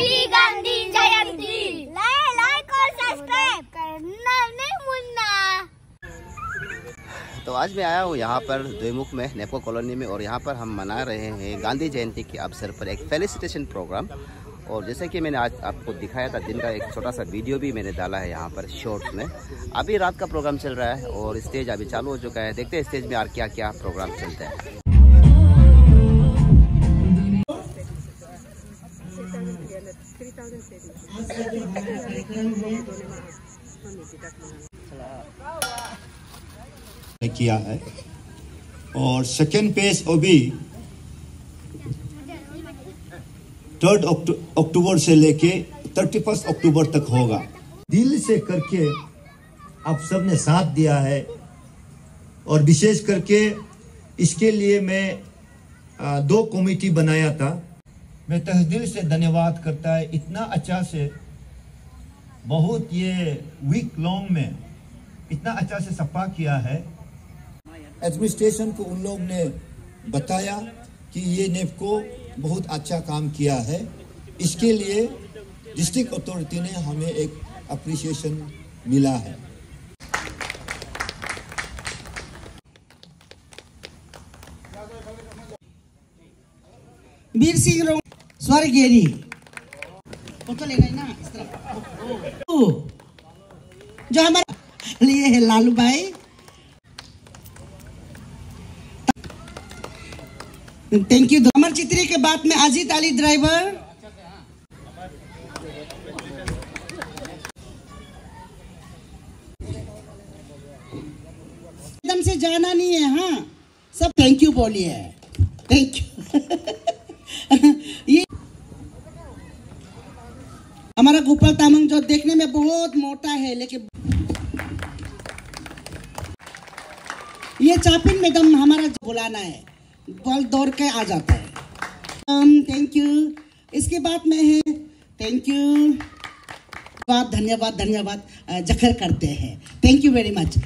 Happy Gandhi Jayanti like और subscribe करना नहीं भूलना तो आज मैं आया हूँ यहाँ पर द्विमुख में नेपो कॉलोनी में, और यहाँ पर हम मना रहे हैं गांधी जयंती के अवसर पर एक फेलिसिटेशन प्रोग्राम और जैसे कि मैंने आज आपको दिखाया था, दिन का एक छोटा सा वीडियो भी मैंने डाला है यहाँ पर शॉर्ट में। अभी रात का प्रोग्राम चल रहा है और स्टेज अभी चालू हो चुका है। देखते हैं स्टेज में और क्या क्या प्रोग्राम चलता है। किया है। और सेकेंड पेज अभी थर्ड अक्टूबर से लेके थर्टी फ़र्स्ट अक्टूबर तक होगा। दिल से करके आप सबने साथ दिया है। और विशेष करके इसके लिए मैं दो कमेटी बनाया था। मैं तह दिल से धन्यवाद करता है, इतना अच्छा से, बहुत ये वीक लॉन्ग में इतना अच्छा से सफ़ा किया है। एडमिनिस्ट्रेशन को उन लोग ने बताया कि ये नेपको बहुत अच्छा काम किया है। इसके लिए डिस्ट्रिक्ट अथॉरिटी ने हमें एक अप्रिसिएशन मिला है। वीर सिंह स्वर्गेरी ले गए ना इस तरफ़। जो हमारा लिए है लालू भाई। थैंक यू अमर चित्री के बाद में अजीत अली ड्राइवर एकदम से जाना नहीं है हाँ। सब थैंक यू बोलिए थैंक यू ये हमारा गोपाल तामंग जो देखने में बहुत मोटा है लेकिन ये चापिन मैडम हमारा बुलाना है बॉल दौड़ के आ जाता है। थैंक यू इसके बाद में है थैंक यू धन्यवाद धन्यवाद। अ, जखर करते हैं। थैंक यू वेरी मच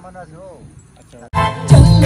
चल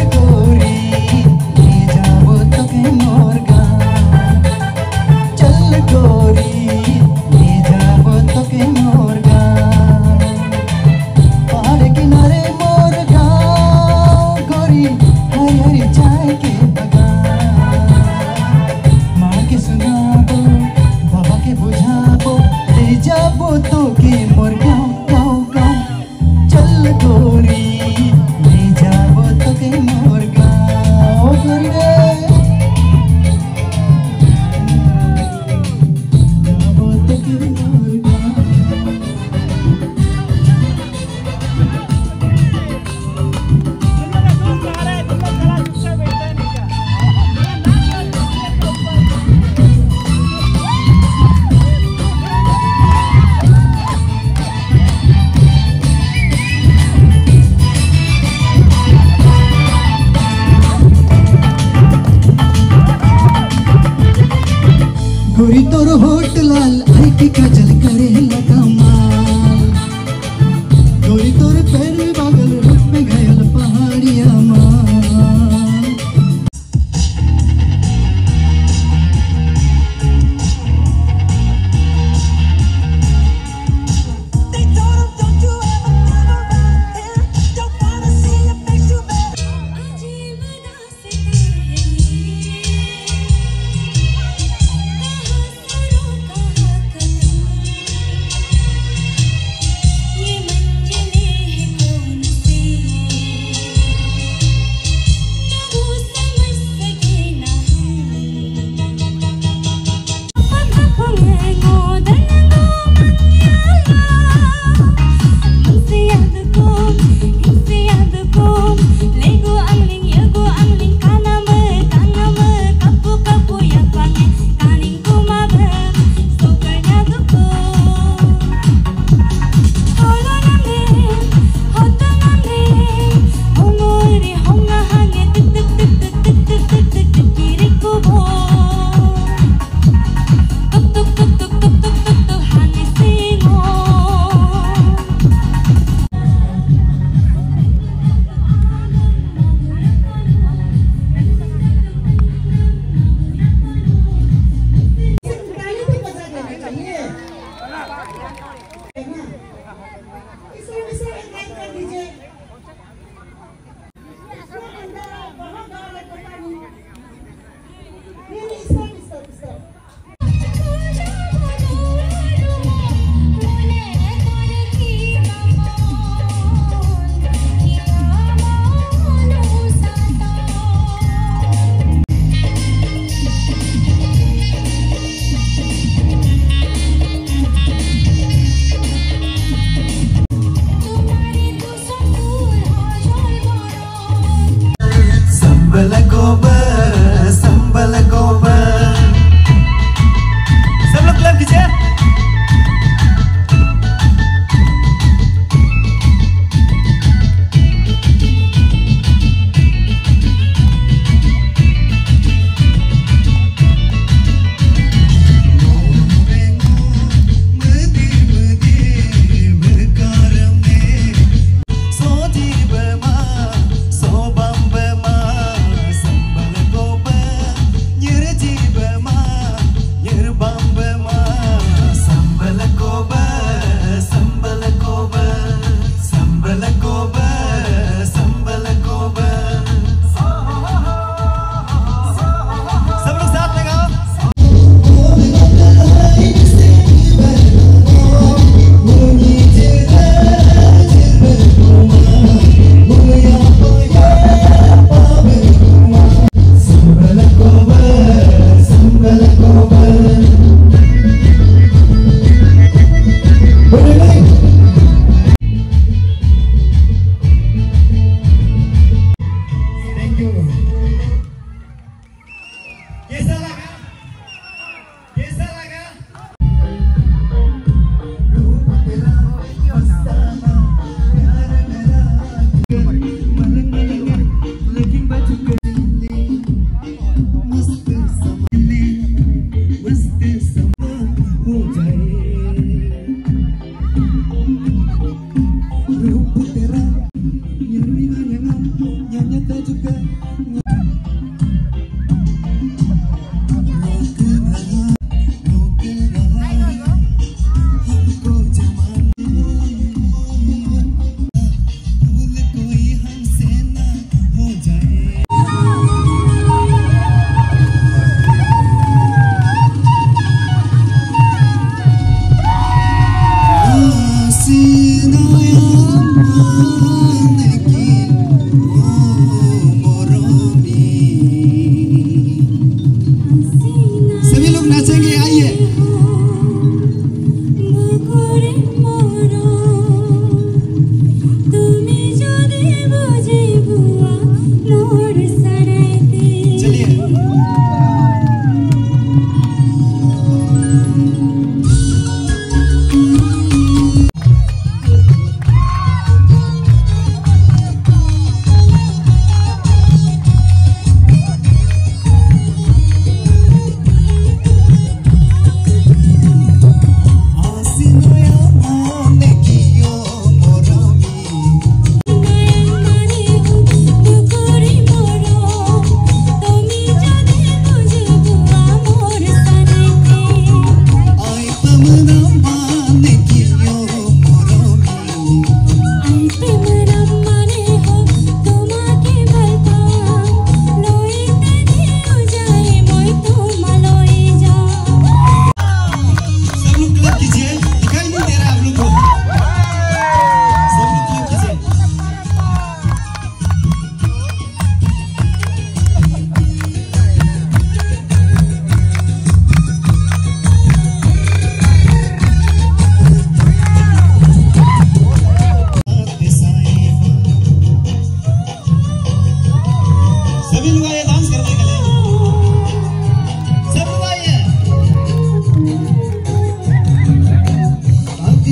गोरी तोर होट लाल आई की काजल करे लगा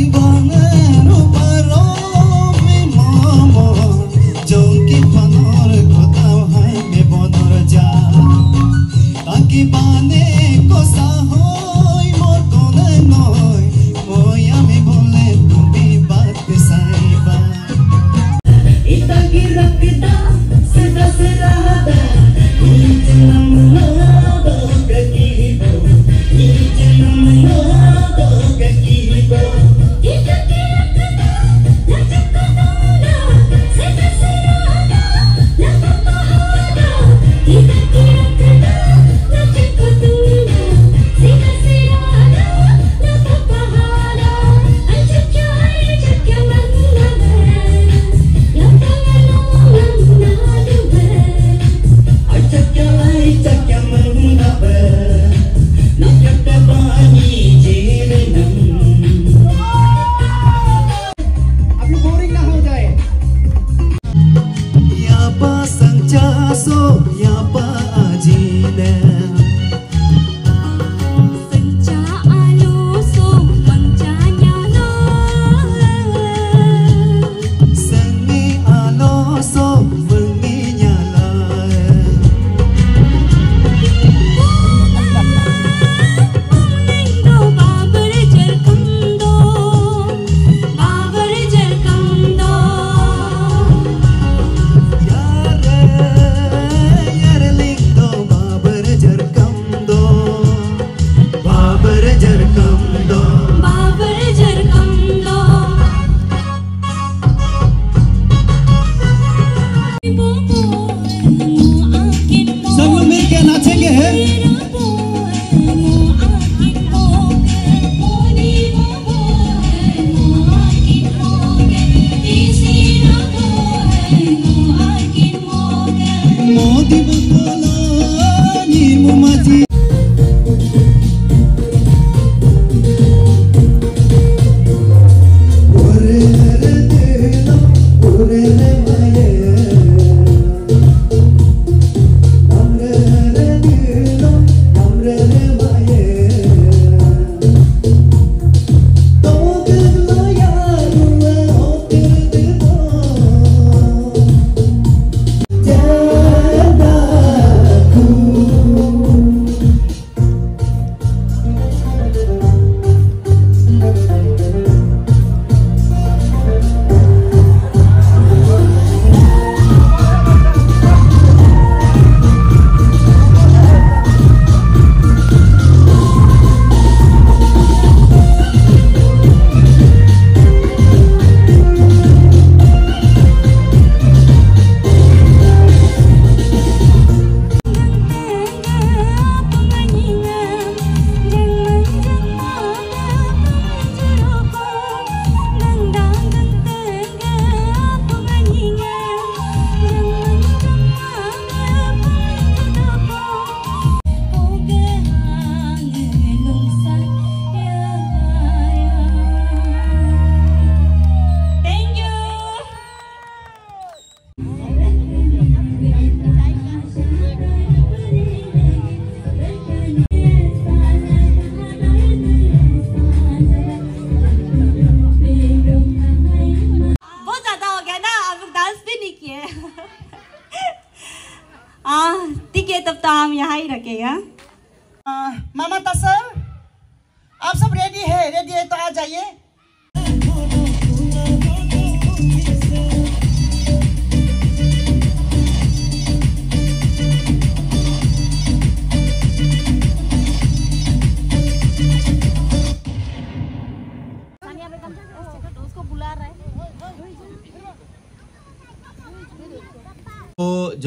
Viva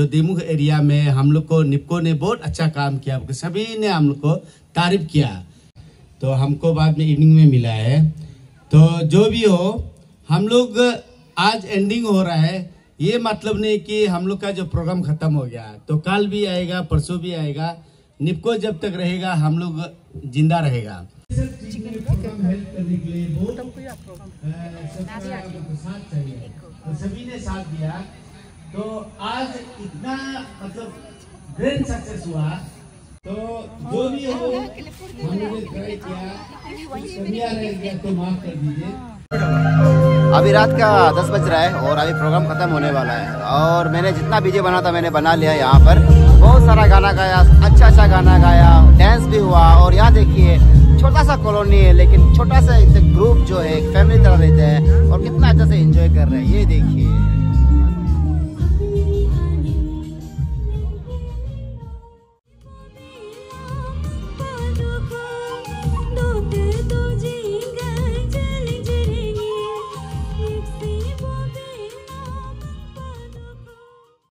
जो देमुख एरिया में हम लोग को निपको ने बहुत अच्छा काम किया सभी ने हम लोग को तारीफ़ किया। तो हमको बाद में इवनिंग में मिला है। तो जो भी हो हम लोग आज एंडिंग हो रहा है। ये मतलब नहीं कि हम लोग का जो प्रोग्राम खत्म हो गया। तो कल भी आएगा परसों भी आएगा। निपको जब तक रहेगा हम लोग ज़िंदा रहेगा। सभी ने साथ दिया। तो आज इतना मतलब ग्रैंड सक्सेस हुआ। तो जो भी हो हम लोग ने ट्राई किया कमियाँ रह गया तो माफ़ कर दीजिए। अभी रात का दस बज रहा है और अभी प्रोग्राम खत्म होने वाला है। और मैंने जितना बीजे बना था मैंने बना लिया यहाँ पर। बहुत सारा गाना गाया अच्छा अच्छा गाना गाया डांस भी हुआ। और यहाँ देखिए छोटा सा कॉलोनी है लेकिन छोटा सा एक ग्रुप जो है फैमिली तरह रहते हैं और कितना अच्छा से एंजॉय कर रहे हैं। ये देखिए।